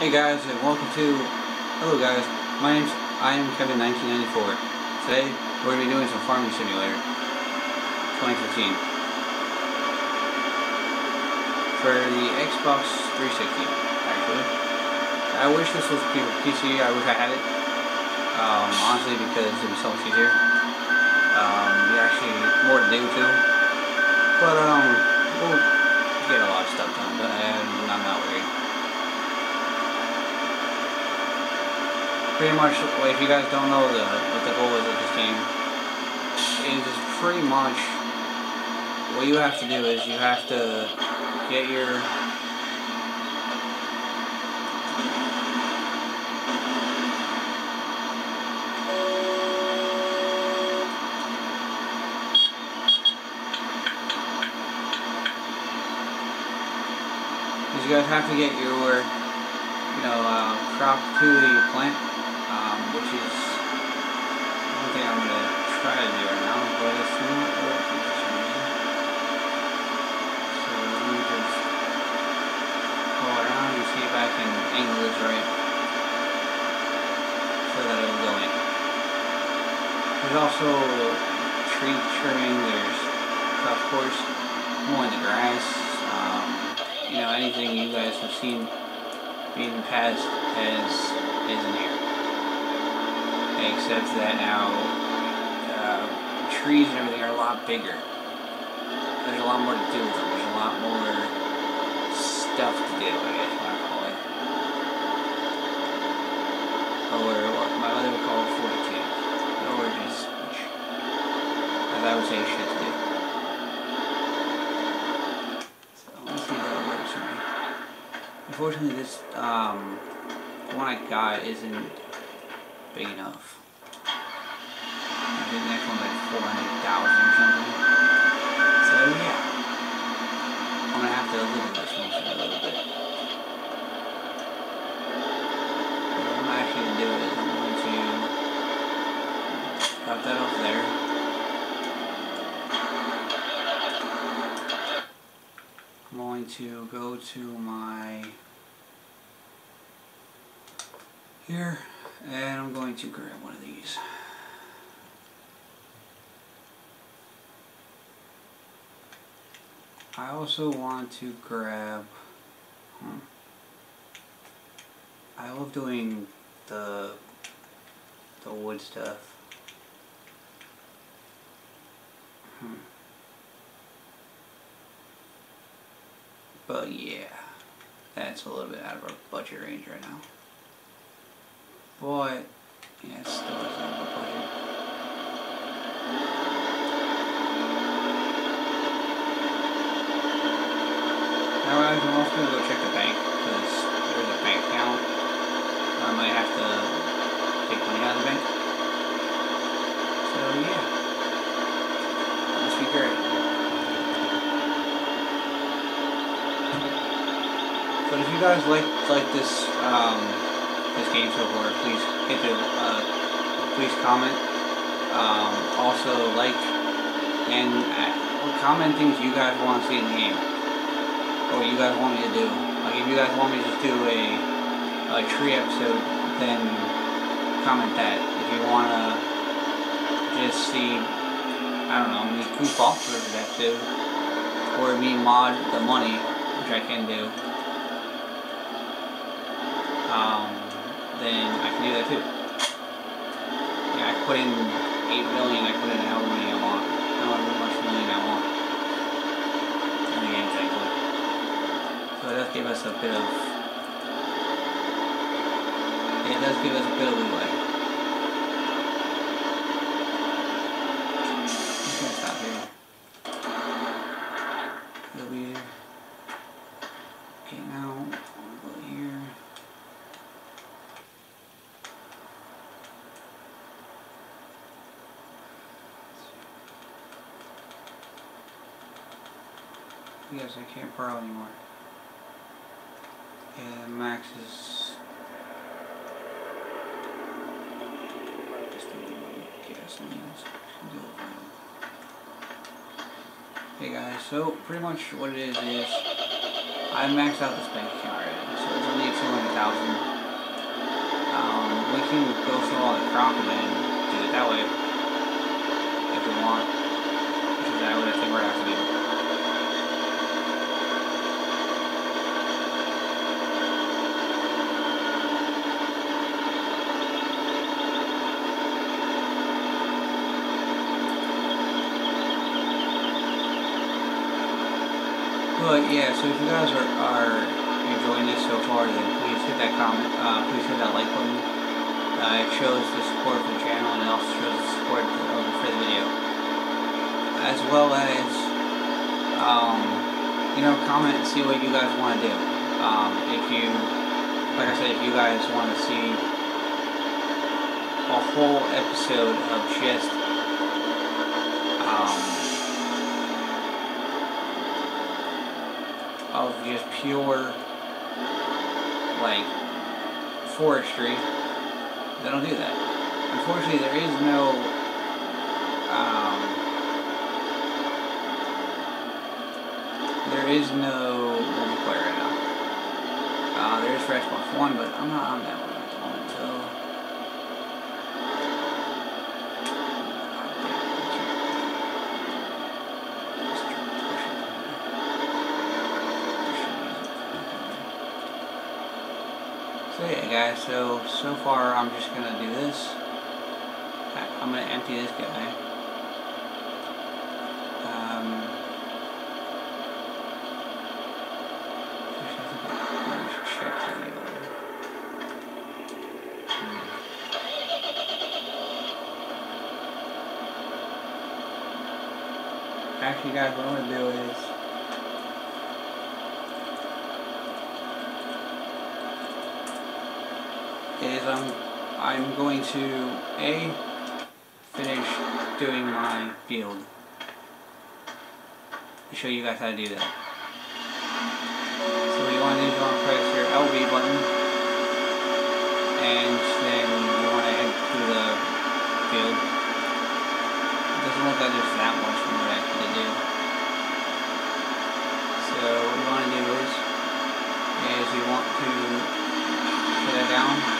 Hey guys, and welcome to, hello guys, my name's, I am Kevin1994. Today, we're going to be doing some Farming Simulator 2015 for the Xbox 360, actually. I wish this was PC, I wish I had it, um, honestly because it was so much easier. Um, actually more to do too, but um, we'll get a lot of stuff done, but I'm not worried. Pretty much, if you guys don't know the what the goal is of this game, it is pretty much what you have to do is you have to get your you guys have to get your you know uh, crop to the plant which is one thing I'm going to try to do right now, but it's not working for some reason. So let me just go around and see if I can angle this right so that it will go in. There's also tree trimming, there's of course mowing the grass, um, you know, anything you guys have seen being passed as is in here except that now uh, trees and everything are a lot bigger. There's a lot more to do with them. There's a lot more stuff to do, I guess want call it. Or what my mother would call fortitude. Or just, as I would say, shit to do. So, let's see how it works for me. Unfortunately, this, um, one I got isn't big enough. I think the next one's like 400,000 or something. So yeah, I'm gonna have to live with this one for a little bit. What I'm actually gonna do is I'm going to drop that off there. I'm going to go to my here and I'm going to grab one of these. I also want to grab, hmm, I love doing the, the wood stuff. Hmm. But yeah, that's a little bit out of our budget range right now. But, yeah, it's still out of our budget. Now I'm also going to go check the bank, because there's a bank account. I might have to take money out of the bank. So, yeah. That must be great. But if you guys like like this um, this game so far, please hit the, uh, please comment. Um, also like and comment things you guys want to see in the game, or you guys want me to do. Like if you guys want me to just do a, a tree episode, then comment that. If you want to just see, I don't know, me goof off for an episode, or me mod the money, which I can do. Um, then I can do that too. Yeah, I put in 8 million, I put in however many I want. However much million I want. In the game, thankfully. So it does give us a bit of... It does give us a bit of leeway. Yes, I can't borrow anymore. And Max is... Hey guys, so pretty much what it is is I maxed out this bank account already, so it's only 200,000. Um, we can go through all the crop and then do it that way if we want, which is that what I think we're going to have to do. But yeah, so if you guys are, are enjoying this so far, then please hit that comment, uh, please hit that like button. Uh, it shows the support for the channel and it also shows the support for, for the video. As well as, um, you know, comment and see what you guys want to do. Um, if you, like I said, if you guys want to see a whole episode of just, pure like forestry, they don't do that. Unfortunately, there is no um, there is no multiplayer right now. Uh, there is for Xbox One, but I'm not on that one at the moment, so. So yeah guys, so so far I'm just gonna do this. I'm gonna empty this guy. Um, Actually guys, what I'm gonna do is is I'm I'm going to a finish doing my build show you guys how to do that. So what you want to do is you want to press your LB button and then you want to head to the build. It doesn't look like there's that much more to actually do. So what you want to do is is you want to put that down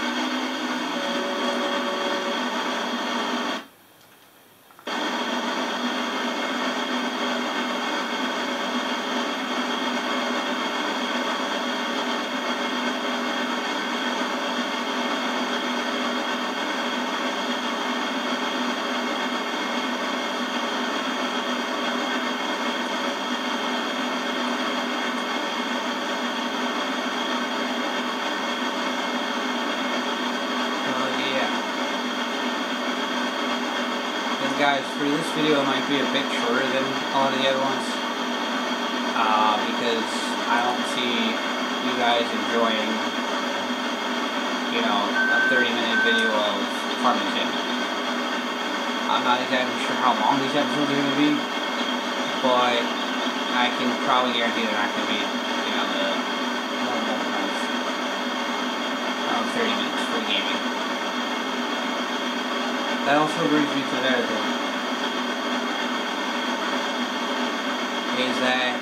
guys, for this video it might be a bit shorter than a lot of the other ones. Uh, because I don't see you guys enjoying, you know, a 30 minute video of Farming Sim. I'm not exactly sure how long these episodes are going to be, but I can probably guarantee they're not going to be, you know, the normal of 30 minutes for gaming. That also brings me to another thing. Is that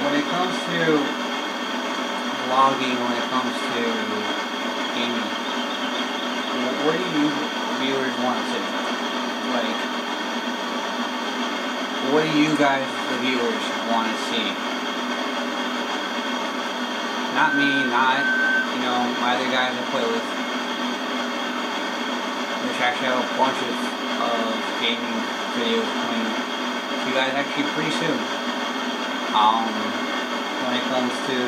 when it comes to vlogging, when it comes to gaming, what do you viewers want to see? Like, what do you guys, the viewers, want to see? Not me, not you know, my other guys I play with, which actually have a bunch of, of gaming videos coming to you guys actually pretty soon. Um, when it comes to,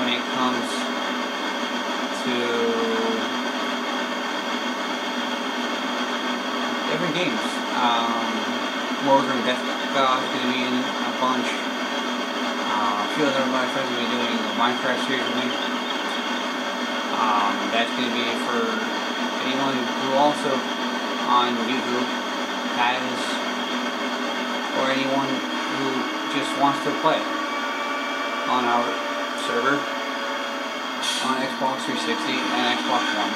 when it comes to different games. Um, Morgan Death God is going to be in a bunch A few other of my friends will be doing a Minecraft series with me. Um, that's going to be for anyone who also on YouTube has, or anyone who just wants to play on our server on Xbox 360 and Xbox One.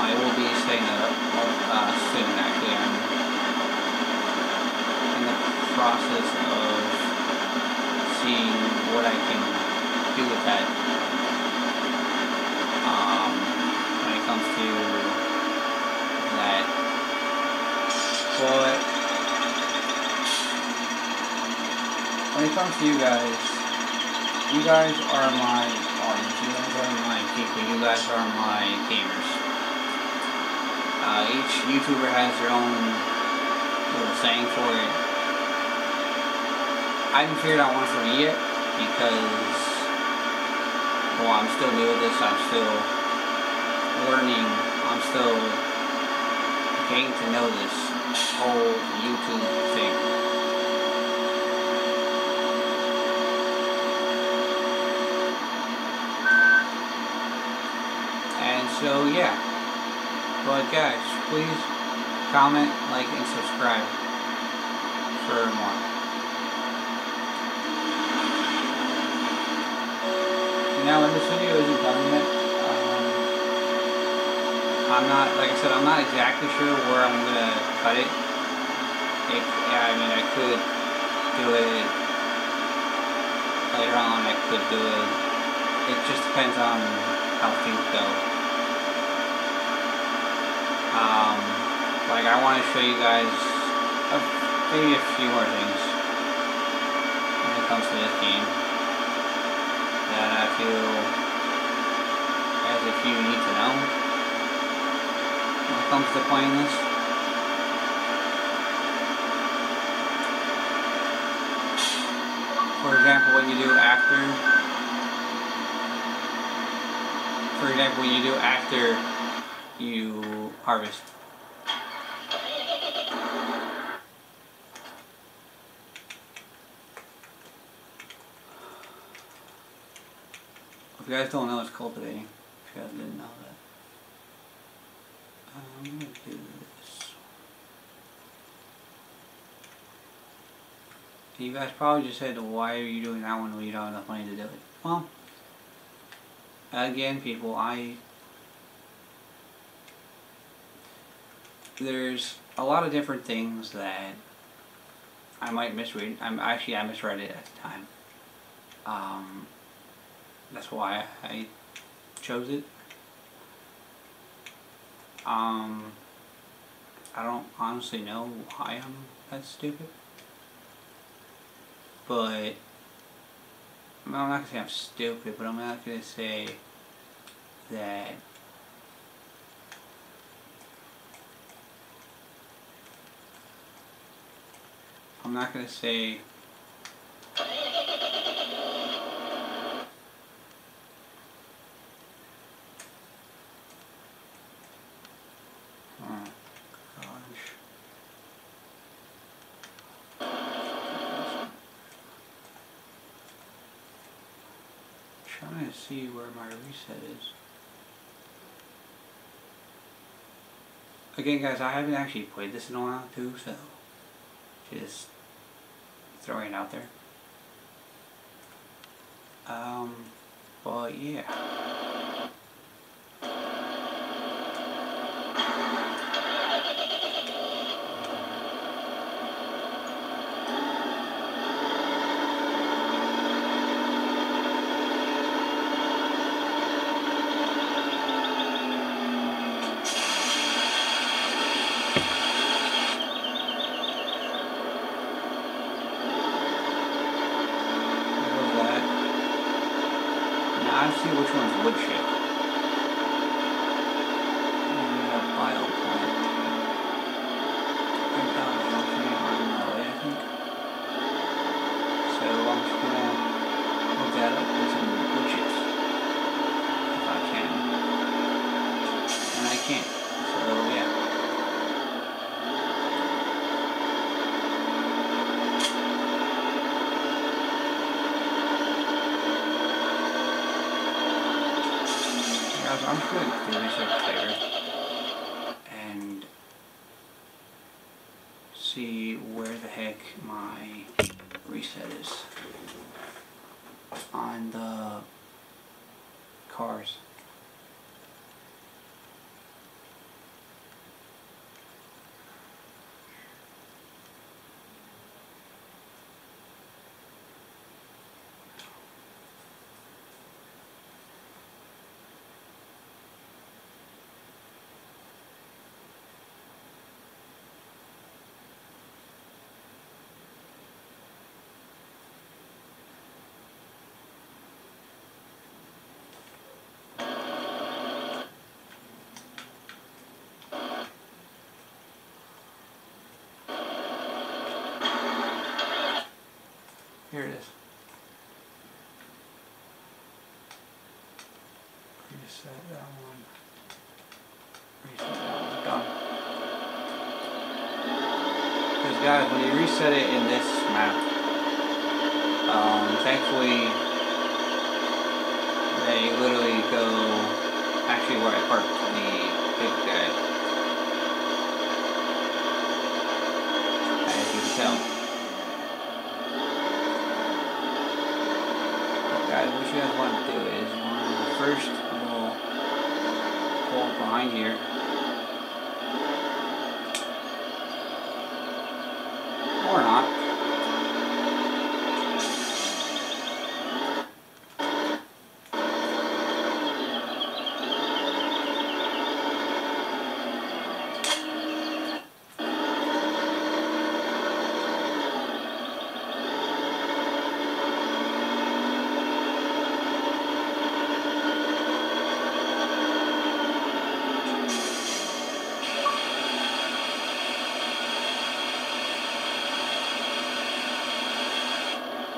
I will be setting that up uh, soon actually. I'm in the process of seeing what I can do with that. Um, when it comes to that. But when it comes to you guys, you guys are my audience. You guys are my people. You guys are my gamers. Uh, each YouTuber has their own little saying for it. I haven't figured out one for me yet because, well, I'm still new at this. I'm still learning. I'm still getting to know this whole YouTube thing. And so, yeah. But guys, please comment, like, and subscribe for more. Now, when this video isn't done I'm not, like I said, I'm not exactly sure where I'm going to cut it. it. I mean, I could do it later on, I could do it. It just depends on how things go. Um, like I want to show you guys a, maybe a few more things when it comes to this game that I feel as if you need to know comes playing this. For example, what you do after for example, what you do after you harvest. If you guys don't know, it's cultivating. If you guys didn't know that. You guys probably just said, why are you doing that one when you don't have enough money to do it? Well, again, people, I there's a lot of different things that I might misread. I'm actually I misread it at the time. Um, that's why I chose it. Um, I don't honestly know why I'm that stupid. But I'm not gonna say I'm stupid, but I'm not gonna say that I'm not going to say oh, trying to see where Again guys, I haven't actually played this in a while too, so just throwing it out there. Um, but yeah. See which one's wood chip. I'm just going to do research there and see where the heck my reset is on the cars. Here it is. Reset that one. Reset that one. Done. Because guys, when you reset it in this map, um, thankfully they literally go actually where I parked the big guy. Want to first we'll pull behind here. Or not.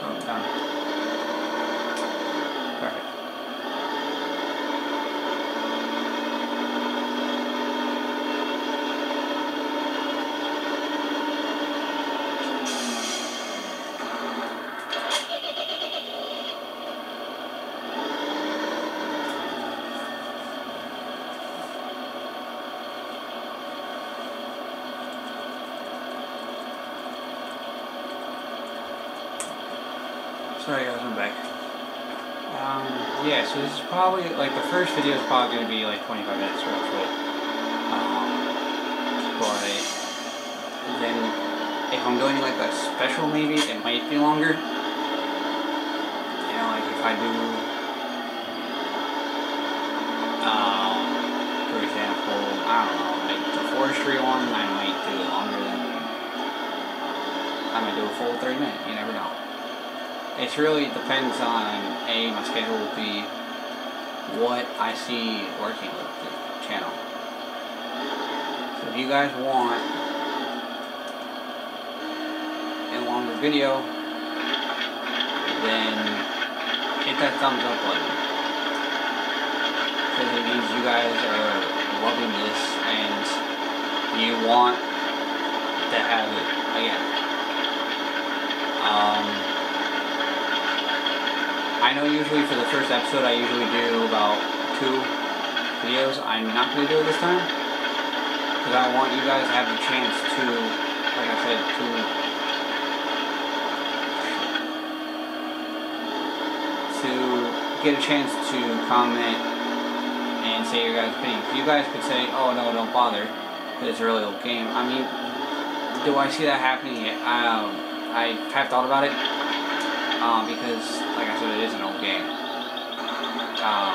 Oh, done. Perfect. Sorry guys, I'm back. Um, yeah, so this is probably, like, the first video is probably going to be, like, 25 minutes roughly. Um, but then, if I'm doing, like, a special maybe, it might be longer. You know, like, if I do, um, for example, I don't know, like, the forestry one, I might do longer than, I might do a full 30 minute, you never know. It really depends on A, my schedule be what I see working with the channel. So if you guys want a longer video, then hit that thumbs up button. Because it means you guys are loving this and you want to have it again. Um, I know usually for the first episode I usually do about two videos. I'm not going to do it this time. Because I want you guys to have the chance to, like I said, to to get a chance to comment and say your guys' opinion. You guys could say, oh no, don't bother, it's a really old game. I mean, do I see that happening? Um, I have thought about it um, because, said, it is an old game. Um,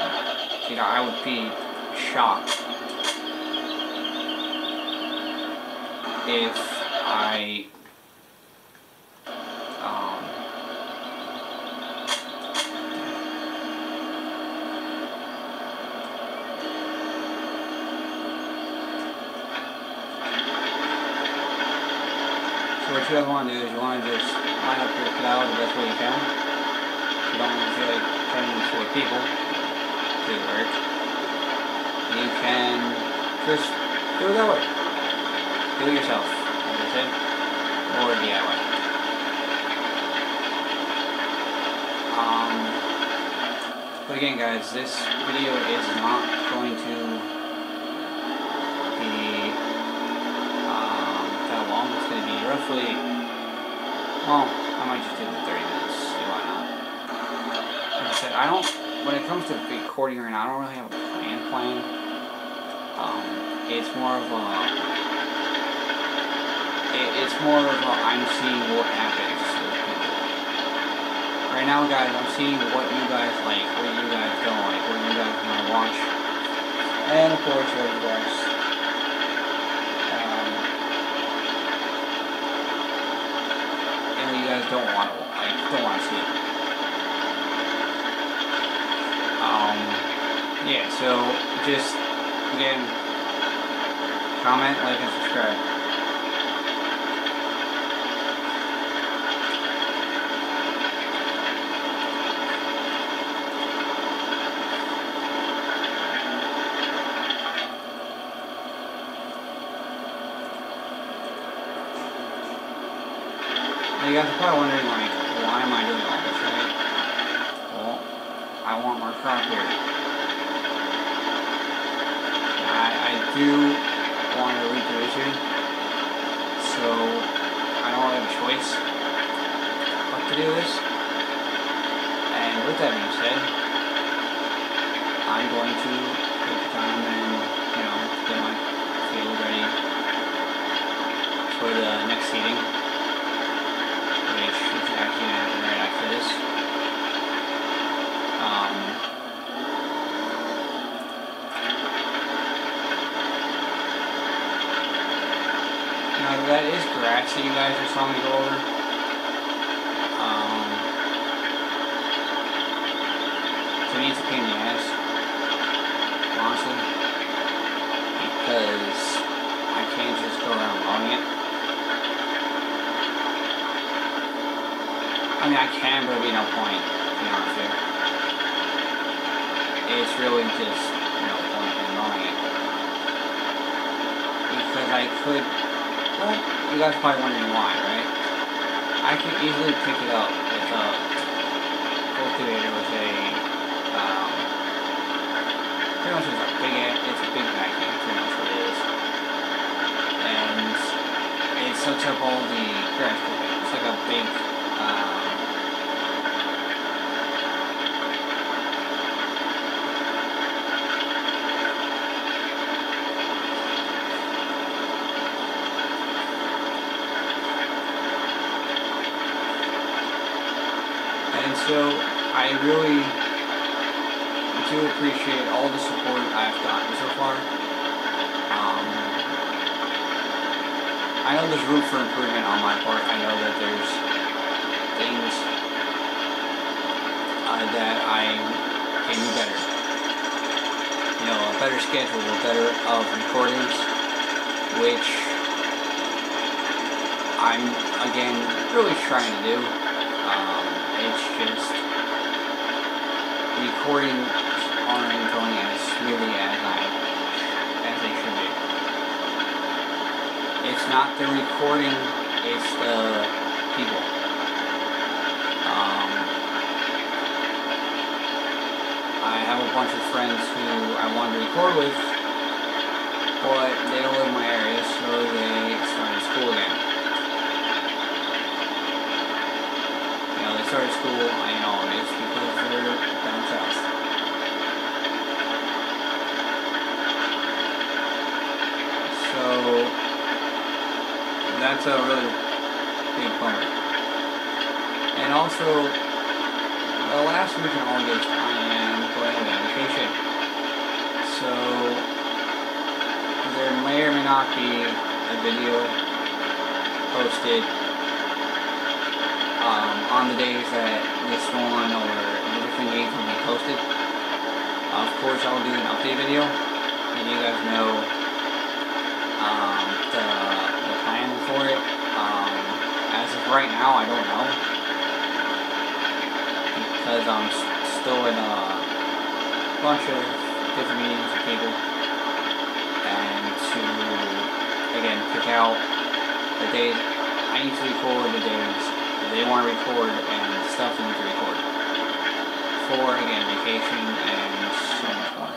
you know, I would be shocked if I um, So what you want to do is you want to just line up your cloud the best way you can. Don't to feel like turning four people to work. You can just do it that way. Do it yourself, as I said, or DIY. Um, but again guys, this video is not going to be um, that long. It's going to be roughly, well, I might just do the 30 minutes, I don't, when it comes to recording right now, I don't really have a plan plan. Um, it's more of a, it, it's more of a, I'm seeing what happens. Right now, guys, I'm seeing what you guys like, what you guys don't like, what you guys want to watch. And of course, what you guys um, you guys don't want to like, don't want to see. Um, yeah, so just, again, comment, like, and subscribe. you guys are probably wondering, like, why am I doing all this, right? Well, I want more crop here. I, do want to reposition, so I don't have a choice but to do this. And with that being said, I'm going to take the time and, you know, get my field ready for the next seeding, which is actually going to happen right after this. Um, now that is grass that you guys just saw me go over. Um, to me it's a pain in the ass, honestly, because I can't just go around mowing it. I mean, I can, but there'd be no point, to be honest with you. It's really just no point in mowing it. Because I could, well, you guys are probably wondering why, right? I could easily pick it up with a cultivator with a, um, pretty much it's a big, it's a big vacuum, pretty much what it is. And it sucks up all the grass. It's like a big, um, And so I really do appreciate all the support I've gotten so far. Um, I know there's room for improvement on my part. I know that there's things uh, that I can do better. You know, a better schedule, a better of recordings, which I'm again really trying to do. It's just recordings aren't going as smoothly as I as they should be. It's not the recording, it's the people. Um, I have a bunch of friends who I want to record with, but they don't live a really big bummer. And also, the last week in August, I am going on vacation. So there may or may not be a video posted um, on the days that this one or the different games will be posted. Of course, I'll do an update video, and you guys know um, the plan for it. Um, as of right now, I don't know because I'm still in a bunch of different meetings with people, and to again pick out the days I need to record, the days they want to record, and stuff they need to record for again vacation and so much more.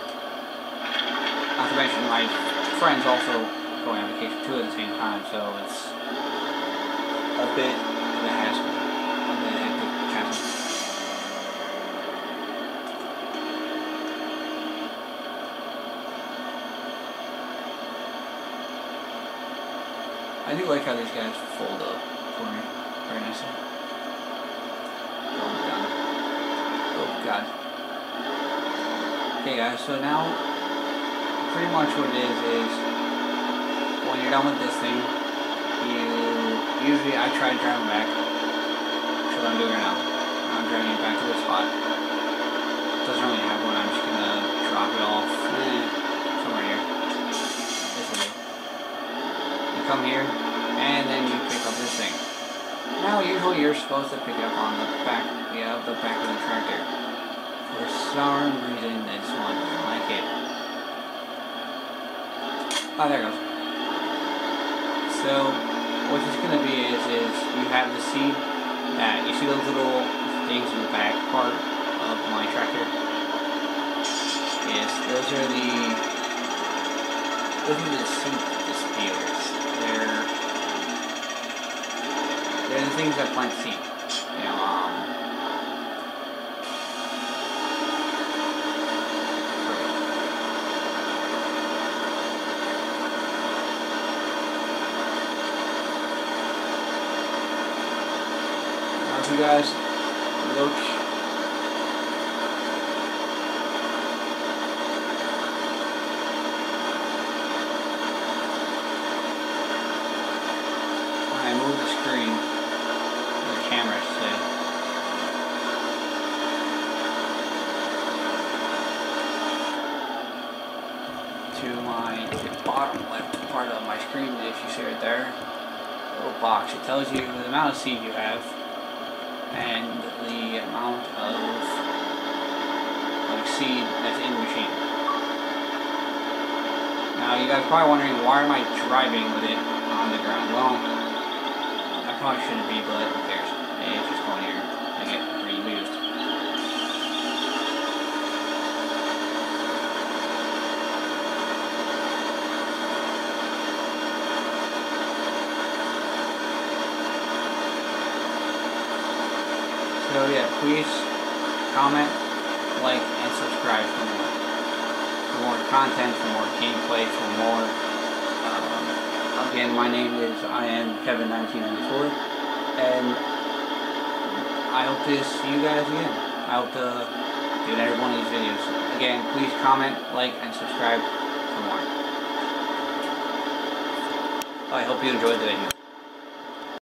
Not to mention my friends also going on vacation too at the same time, so it's a bit of a hassle, a bit hectic hassle. I do like how these guys fold up for me very nicely. Oh god. Oh god. Okay guys, so now pretty much what it is is when you're done with this thing, you usually I try to drive it back. That's what I'm doing right now. I'm driving it back to the spot. Doesn't really have one, I'm just gonna drop it off somewhere here. This do. You come here, and then you pick up this thing. Now, usually you're supposed to pick it up on the back, yeah, the back of the tractor. For some reason, this one doesn't like it. Oh, there it goes. So, what it's gonna be is is you have the seed that uh, you see those little things in the back part of my tractor. Yes, those are the those are the seed disputers. They're they're the things that plant seed. You know, um, Now, if you guys look I move the screen, the camera say. To my bottom left part of my screen, as you see right there, little box. It tells you the amount of seed you have and the amount of like seed that's in the machine. Now you guys are probably wondering why am I driving with it on the ground? Well, I probably shouldn't be, but who cares? It's just going here to get reused. So yeah, please comment, like, and subscribe for more. More content, for more gameplay, for more. Um, again, my name is I am Kevin1994, and I hope to see you guys again. I hope to do every one of these videos. Again, please comment, like, and subscribe for more. I hope you enjoyed the video.